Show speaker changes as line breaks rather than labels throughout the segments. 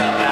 up.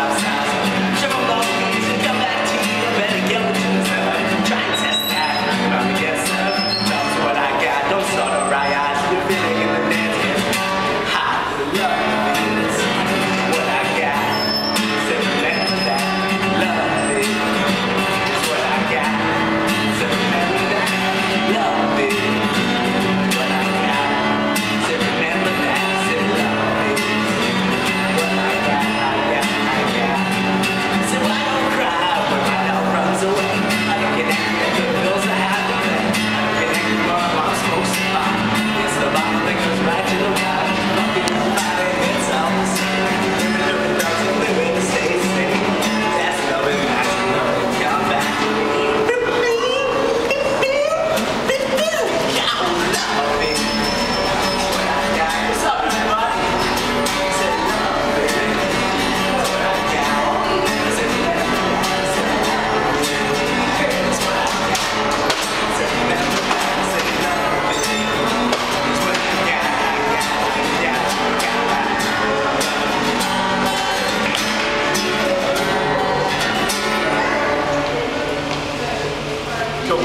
Cool.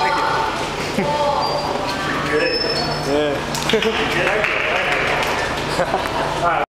Thank you. Good.
Yeah.
Good idea. All right.